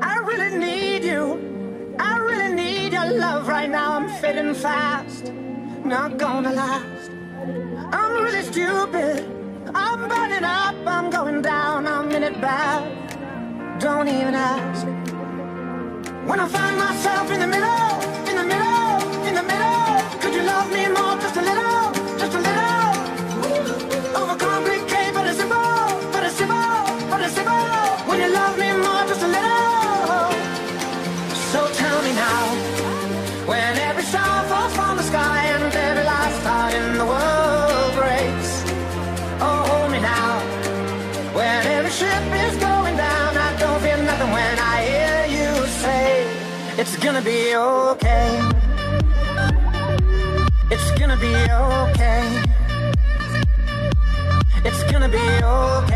I really need you. I really need your love right now. I'm fading fast. Not gonna last. I'm really stupid. I'm burning up. I'm going down. I'm in it bad. Don't even ask. When I find myself in the middle, in the middle, in the middle, could you love me more just a little? gonna be okay. It's gonna be okay. It's gonna be okay.